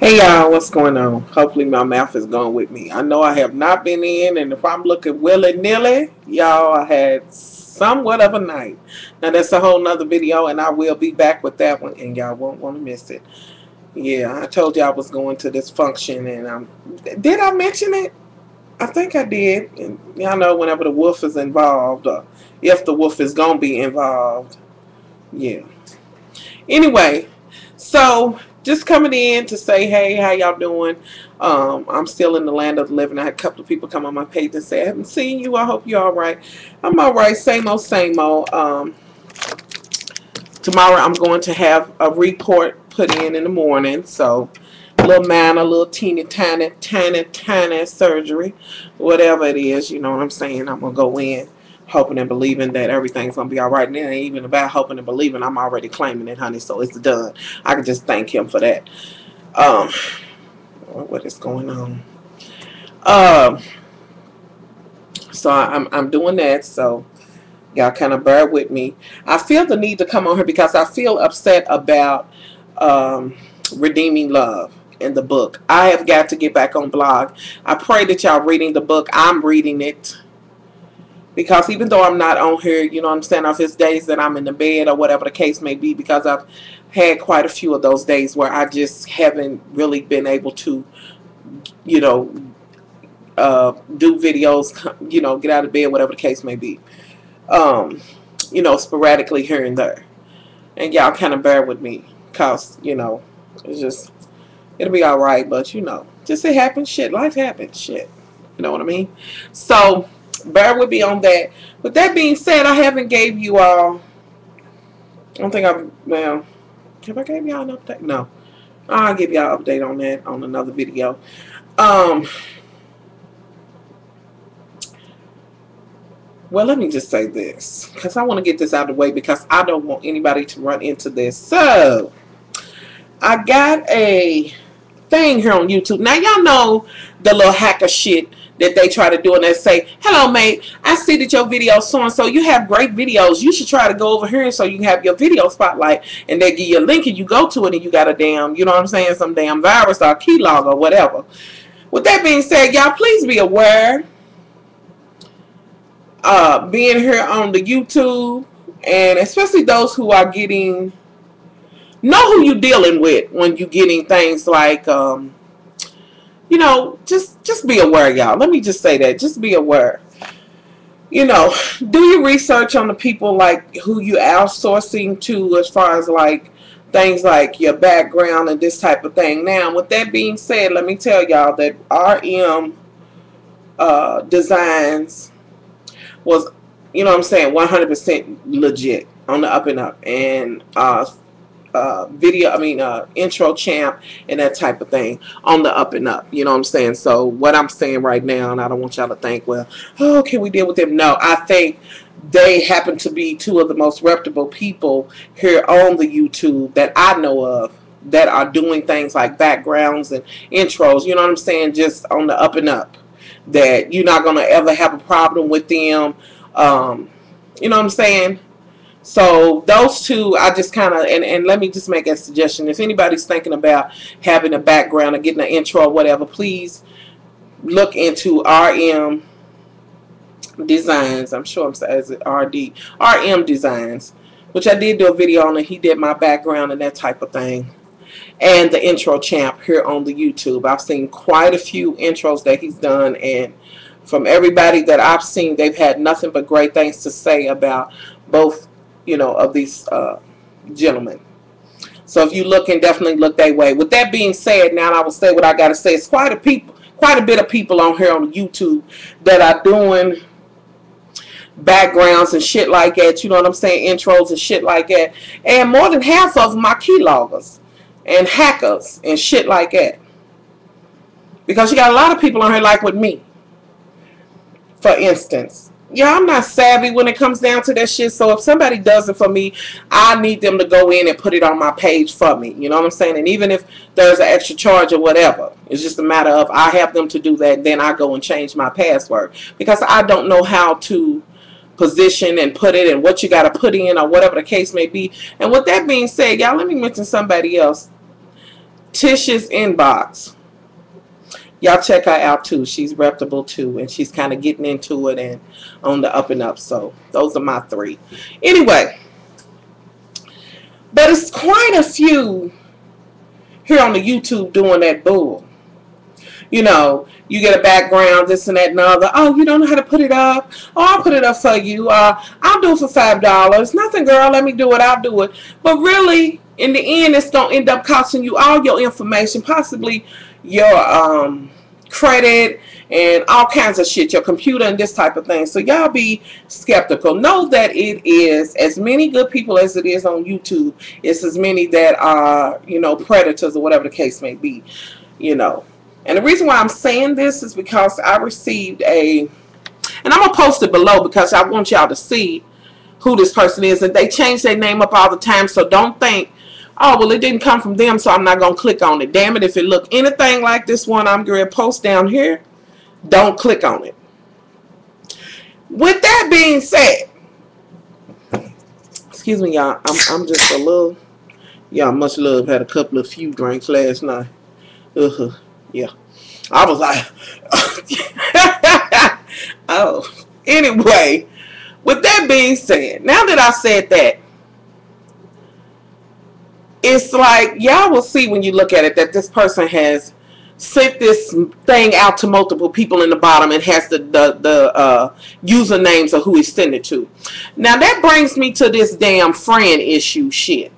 Hey y'all, what's going on? Hopefully my mouth is going with me. I know I have not been in, and if I'm looking willy-nilly, y'all, I had somewhat of a night. Now that's a whole nother video, and I will be back with that one, and y'all won't want to miss it. Yeah, I told y'all I was going to this function, and I'm. Did I mention it? I think I did. And y'all know whenever the wolf is involved, or if the wolf is gonna be involved, yeah. Anyway, so just coming in to say, hey, how y'all doing? Um, I'm still in the land of the living. I had a couple of people come on my page and say, I haven't seen you. I hope you're all right. I'm all right. Same old, same old. Um, tomorrow I'm going to have a report put in in the morning. So little minor, a little teeny tiny, tiny, tiny surgery, whatever it is, you know what I'm saying. I'm going to go in hoping and believing that everything's gonna be all right. And it ain't even about hoping and believing. I'm already claiming it, honey. So it's done. I can just thank him for that. Um, what is going on? Um, so I'm I'm doing that. So y'all kind of bear with me. I feel the need to come on here because I feel upset about um, redeeming love in the book. I have got to get back on blog. I pray that y'all reading the book. I'm reading it because even though I'm not on here, you know I'm saying, of his days that I'm in the bed or whatever the case may be, because I've had quite a few of those days where I just haven't really been able to, you know, uh, do videos, you know, get out of bed, whatever the case may be. Um, you know, sporadically here and there. And y'all kind of bear with me because, you know, it's just, it'll be all right, but, you know, just it happens, shit, life happens, shit. You know what I mean? So, bear with me on that. With that being said, I haven't gave you all. I don't think I've well. Have I gave y'all an update? No. I'll give y'all an update on that on another video. Um. Well, let me just say this because I want to get this out of the way because I don't want anybody to run into this. So, I got a thing here on YouTube. Now, y'all know the little hacker shit that they try to do and they say, hello, mate, I see that your video so and so, you have great videos. You should try to go over here so you can have your video spotlight and they give you a link and you go to it and you got a damn, you know what I'm saying, some damn virus or keylog or whatever. With that being said, y'all, please be aware. Uh, being here on the YouTube and especially those who are getting know who you're dealing with when you're getting things like um, you know, just just be aware, y'all. Let me just say that. Just be aware. You know, do your research on the people like who you outsourcing to as far as like things like your background and this type of thing. Now, with that being said, let me tell y'all that RM uh, Designs was, you know I'm saying, 100% legit on the up and up. And uh, uh, video, I mean, uh, intro champ and that type of thing on the up and up. You know what I'm saying? So what I'm saying right now, and I don't want y'all to think, well, oh, can we deal with them? No, I think they happen to be two of the most reputable people here on the YouTube that I know of that are doing things like backgrounds and intros. You know what I'm saying? Just on the up and up. That you're not going to ever have a problem with them. Um, you know what I'm saying? So those two, I just kind of, and, and let me just make a suggestion. If anybody's thinking about having a background or getting an intro or whatever, please look into RM Designs. I'm sure I'm saying RD. RM Designs, which I did do a video on and he did my background and that type of thing. And the intro champ here on the YouTube. I've seen quite a few intros that he's done and from everybody that I've seen, they've had nothing but great things to say about both you know, of these uh, gentlemen. So if you look and definitely look that way. With that being said, now I will say what I got to say. It's quite a people, quite a bit of people on here on YouTube that are doing backgrounds and shit like that. You know what I'm saying? Intros and shit like that. And more than half of them are keyloggers and hackers and shit like that. Because you got a lot of people on here like with me. For instance, yeah, I'm not savvy when it comes down to that shit. So if somebody does it for me, I need them to go in and put it on my page for me. You know what I'm saying? And even if there's an extra charge or whatever, it's just a matter of I have them to do that. Then I go and change my password because I don't know how to position and put it and what you got to put in or whatever the case may be. And with that being said, y'all, let me mention somebody else. Tish's inbox. Y'all check her out too. She's reputable too, and she's kind of getting into it and on the up and up. So those are my three. Anyway, but it's quite a few here on the YouTube doing that bull. You know, you get a background, this and that and other. Oh, you don't know how to put it up. Oh, I'll put it up for you. Uh, I'll do it for five dollars. Nothing, girl. Let me do it. I'll do it. But really, in the end, it's gonna end up costing you all your information, possibly your um, credit and all kinds of shit, your computer and this type of thing. So y'all be skeptical. Know that it is as many good people as it is on YouTube. It's as many that are, you know, predators or whatever the case may be, you know. And the reason why I'm saying this is because I received a, and I'm going to post it below because I want y'all to see who this person is. And they change their name up all the time, so don't think, oh, well, it didn't come from them, so I'm not going to click on it. Damn it, if it look anything like this one I'm going to post down here, don't click on it. With that being said, excuse me, y'all, I'm, I'm just a little, y'all much love, had a couple of few drinks last night. Uh-huh. Yeah. I was like, oh. Anyway, with that being said, now that I said that, it's like y'all will see when you look at it that this person has sent this thing out to multiple people in the bottom and has the the, the uh, usernames of who he sent it to. Now that brings me to this damn friend issue shit.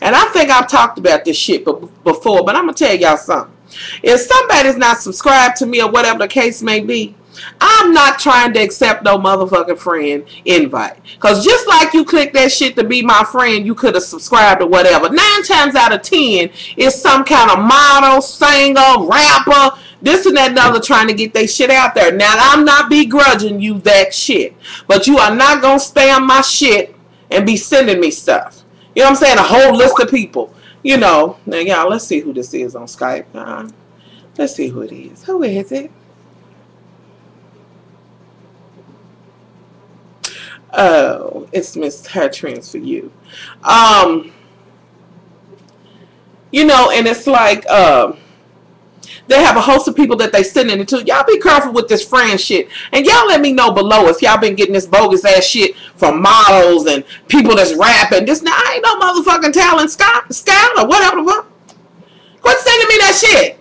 And I think I've talked about this shit before, but I'm gonna tell y'all something. If somebody's not subscribed to me or whatever the case may be, I'm not trying to accept no motherfucking friend invite. Because just like you click that shit to be my friend, you could have subscribed or whatever. Nine times out of ten, it's some kind of model, singer, rapper, this and that and other trying to get their shit out there. Now, I'm not begrudging you that shit. But you are not going to spam my shit and be sending me stuff. You know what I'm saying? A whole list of people you know, now y'all, let's see who this is on Skype. Uh, let's see who it is. Who is it? Oh, it's Miss Hair Trends for you. Um, you know, and it's like, um, they have a host of people that they sending it to. Y'all be careful with this friend shit. And y'all let me know below if y'all been getting this bogus ass shit from models and people that's rapping. This now I ain't no motherfucking talent scout, scout or whatever the fuck. Quit sending me that shit.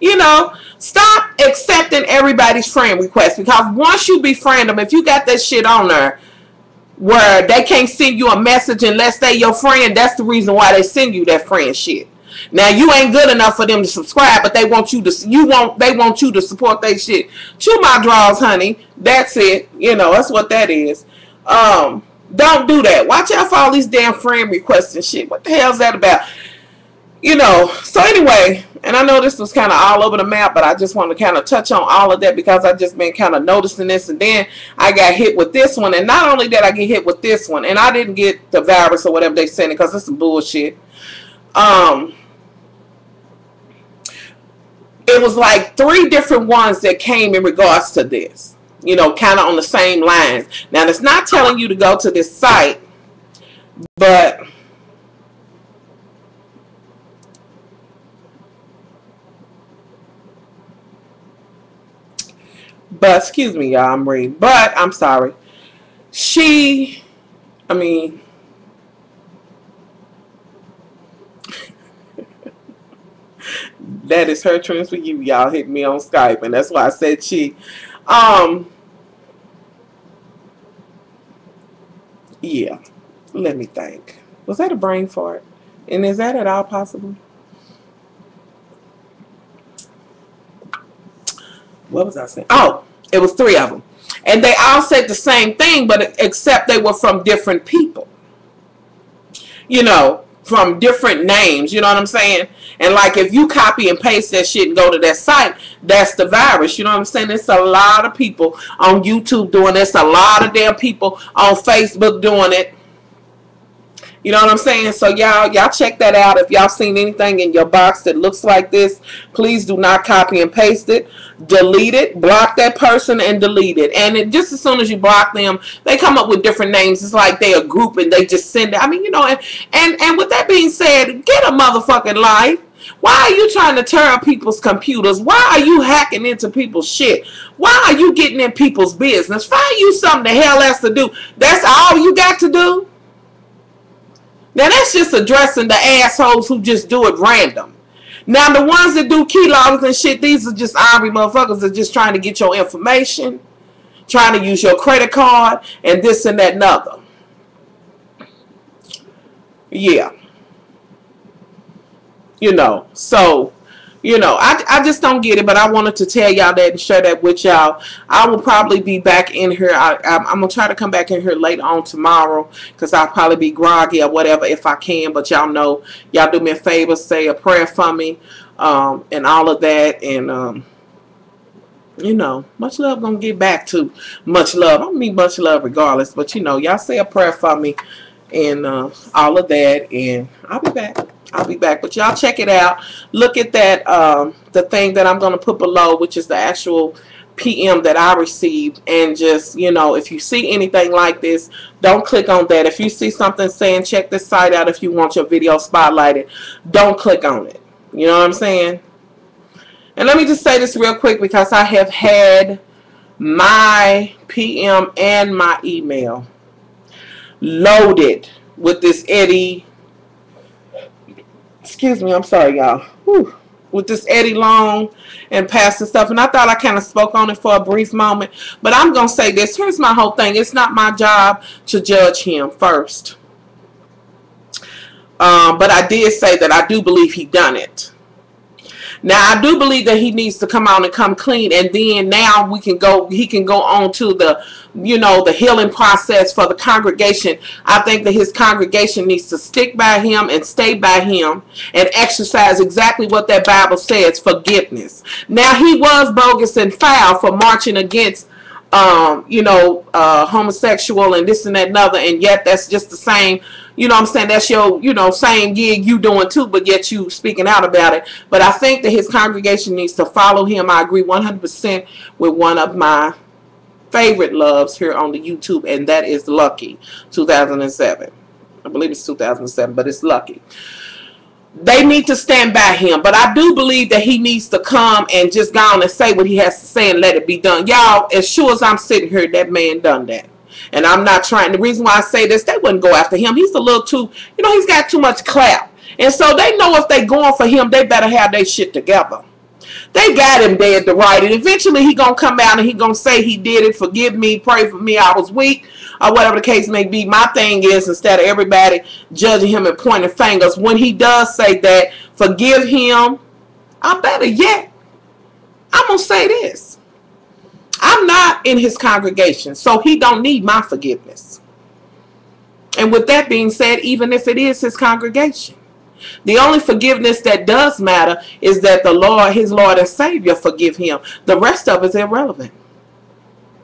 You know, stop accepting everybody's friend request because once you befriend them, if you got that shit on there where they can't send you a message unless they your friend, that's the reason why they send you that friend shit. Now you ain't good enough for them to subscribe, but they want you to you want they want you to support their shit. Chew my draws, honey. That's it. You know, that's what that is. Um, don't do that. Watch out for all these damn friend requests and shit. What the hell's that about? You know, so anyway, and I know this was kind of all over the map, but I just want to kind of touch on all of that because I just been kind of noticing this. And then I got hit with this one. And not only did I get hit with this one, and I didn't get the virus or whatever they sent it because it's some bullshit. Um, it was like three different ones that came in regards to this, you know, kind of on the same lines. Now, it's not telling you to go to this site, but but excuse me, y'all, I'm reading, but I'm sorry. She, I mean, that is her trends for you. Y'all hit me on Skype, and that's why I said she. Um, yeah, let me think. Was that a brain fart? And is that at all possible? What was I saying? Oh, it was three of them. And they all said the same thing, but except they were from different people. You know, from different names. You know what I'm saying? And like if you copy and paste that shit and go to that site, that's the virus. You know what I'm saying? It's a lot of people on YouTube doing this. A lot of damn people on Facebook doing it. You know what I'm saying? So y'all, y'all check that out. If y'all seen anything in your box that looks like this, please do not copy and paste it. Delete it, block that person, and delete it. And it, just as soon as you block them, they come up with different names. It's like they a group and they just send it. I mean, you know, and and and with that being said, get a motherfucking life. Why are you trying to tear up people's computers? Why are you hacking into people's shit? Why are you getting in people's business? Find you something the hell else to do. That's all you got to do? Now that's just addressing the assholes who just do it random. Now the ones that do key logs and shit, these are just angry motherfuckers that just trying to get your information, trying to use your credit card, and this and that and other. Yeah. You know, so you know, I, I just don't get it, but I wanted to tell y'all that and share that with y'all. I will probably be back in here. I, I, am going to try to come back in here later on tomorrow because I'll probably be groggy or whatever if I can. But y'all know, y'all do me a favor, say a prayer for me um, and all of that. And, um, you know, much love going to get back to much love. I mean much love regardless. But, you know, y'all say a prayer for me and uh, all of that. And I'll be back. I'll be back. But y'all check it out. Look at that, um, the thing that I'm going to put below, which is the actual PM that I received. And just, you know, if you see anything like this, don't click on that. If you see something saying check this site out if you want your video spotlighted, don't click on it. You know what I'm saying? And let me just say this real quick because I have had my PM and my email loaded with this Eddie excuse me, I'm sorry, y'all. With this Eddie Long and Pastor stuff. And I thought I kind of spoke on it for a brief moment. But I'm going to say this. Here's my whole thing. It's not my job to judge him first. Um, but I did say that I do believe he done it. Now I do believe that he needs to come out and come clean, and then now we can go. He can go on to the, you know, the healing process for the congregation. I think that his congregation needs to stick by him and stay by him and exercise exactly what that Bible says: forgiveness. Now he was bogus and foul for marching against um, you know, uh, homosexual and this and that and other, and yet that's just the same you know what I'm saying? That's your, you know, same gig you doing too, but yet you speaking out about it. But I think that his congregation needs to follow him. I agree 100% with one of my favorite loves here on the YouTube, and that is Lucky 2007. I believe it's 2007, but it's Lucky. They need to stand by him, but I do believe that he needs to come and just go on and say what he has to say and let it be done. Y'all, as sure as I'm sitting here, that man done that. And I'm not trying. The reason why I say this, they wouldn't go after him. He's a little too, you know, he's got too much clap. And so they know if they going for him, they better have their shit together. They got him dead to right. And eventually he going to come out and he going to say he did it. Forgive me. Pray for me. I was weak. Or whatever the case may be. My thing is, instead of everybody judging him and pointing fingers, when he does say that, forgive him. I better yet, I'm going to say this. I'm not in his congregation, so he don't need my forgiveness. And with that being said, even if it is his congregation, the only forgiveness that does matter is that the Lord, his Lord and Savior, forgive him. The rest of it is irrelevant.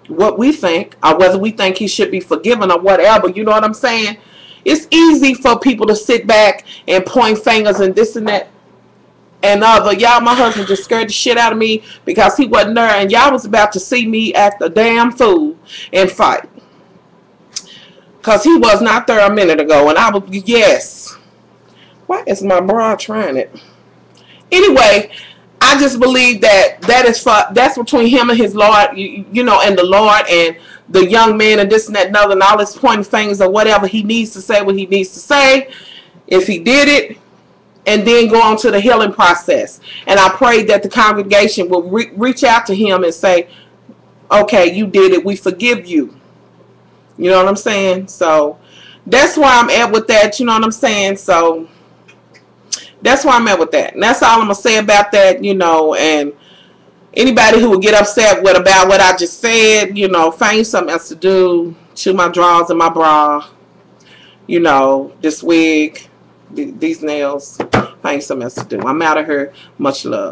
What we think, or whether we think he should be forgiven or whatever, you know what I'm saying? It's easy for people to sit back and point fingers and this and that and other. Y'all, my husband just scared the shit out of me because he wasn't there. And y'all was about to see me act a damn fool and fight. Because he was not there a minute ago. And I was, yes. Why is my bra trying it? Anyway, I just believe that that is for, that's between him and his Lord, you, you know, and the Lord and the young man and this and that and other and all his pointing things or whatever he needs to say what he needs to say. If he did it, and then go on to the healing process. And I pray that the congregation will re reach out to him and say, okay, you did it. We forgive you. You know what I'm saying? So that's why I'm at with that. You know what I'm saying? So that's why I'm at with that. And that's all I'm going to say about that, you know, and anybody who would get upset with about what I just said, you know, find something else to do. Chew my drawers and my bra. You know, this wig these nails. I ain't something else to do. I'm out of here. Much love.